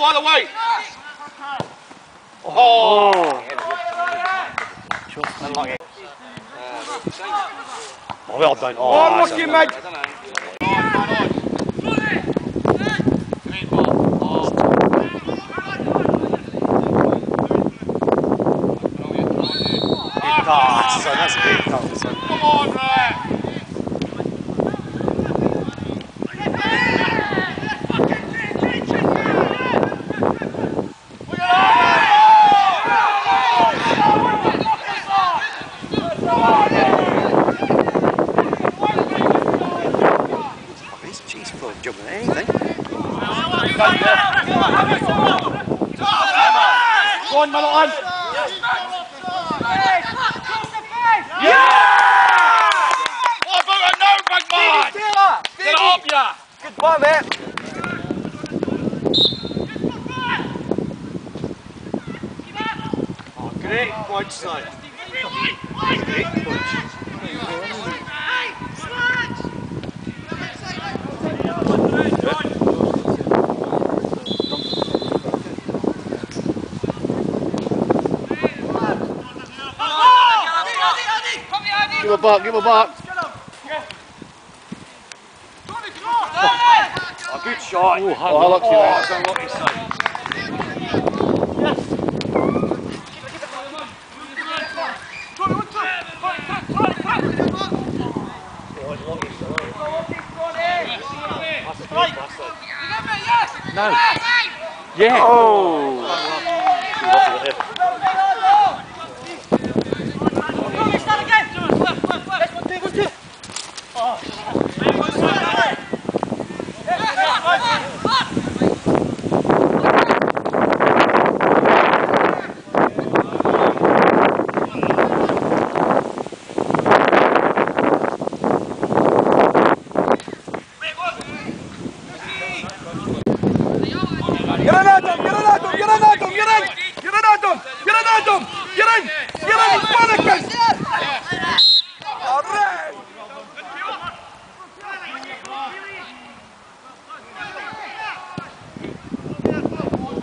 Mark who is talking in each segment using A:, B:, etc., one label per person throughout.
A: Michael, other way. Oh.
B: Oh, well done. Oh,
A: Oh, lucky, mate.
B: Son, that's a big goal, son.
A: Come on. Go on, Middleton. What about a no, big man? Get up, ya.
B: Good one, mate. Oh, great punch, son. Great punch. Give her back, give her back. Oh, good shot. Oh, oh, lucky,
A: Oh,
B: mate.
A: it's unlucky, son.
B: No. Yeah. Oh.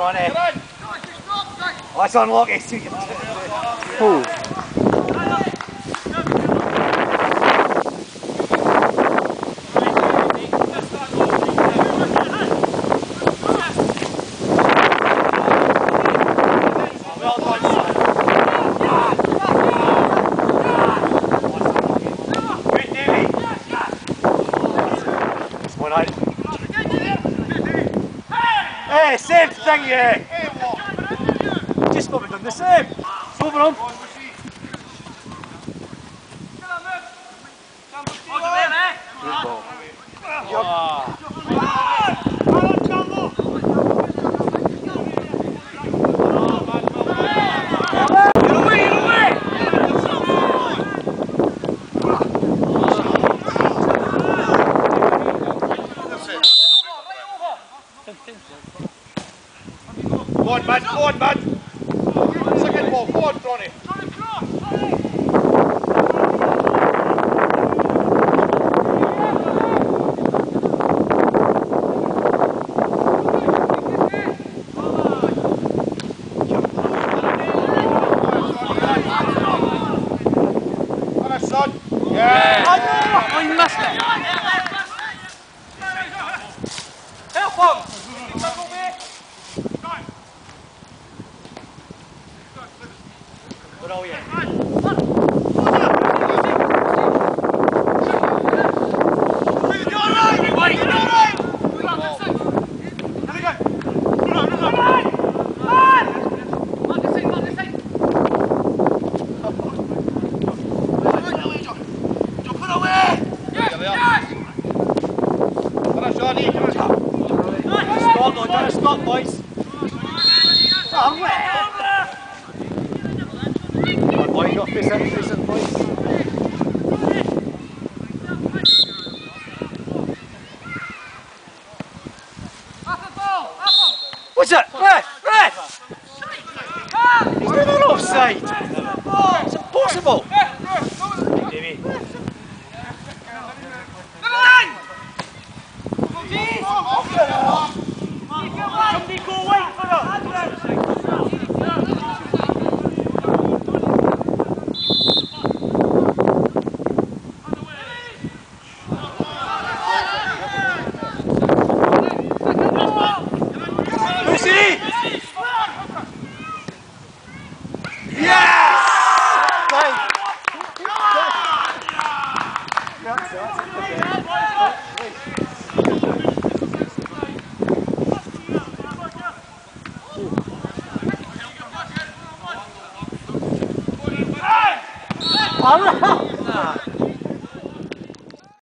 B: Ronnie. Oh, that's unlucky. Oh. One out. Hey, same thing, yeah probably done the same. Over on. Good ball.
A: Ah. Come ball. Go on, Ronnie. Come on, son. Yeah.
B: Oh, you missed it. Help him. Brilliant.
A: Come on, Johnny. Come on.
B: Stop, no, don't stop, boys. Come on, boy, you got to face it, face it. What's it? Ref! Ref! He's not on offside! It's impossible! Davey. Somebody